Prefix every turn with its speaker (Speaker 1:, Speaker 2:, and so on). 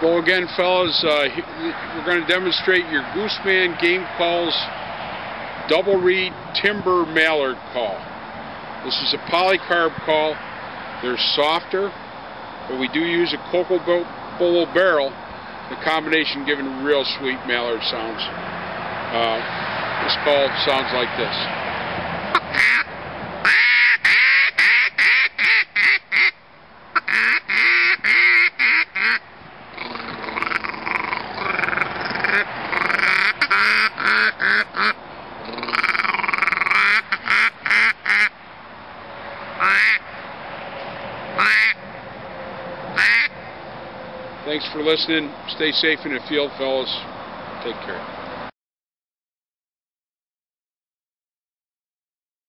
Speaker 1: Go again, fellas. Uh, we're going to demonstrate your Gooseman Game Calls double reed timber mallard call. This is a polycarb call. They're softer, but we do use a cocoa bolo barrel. The combination giving real sweet mallard sounds. Uh, this call sounds like this. Thanks for listening. Stay safe in the field, fellas. Take care.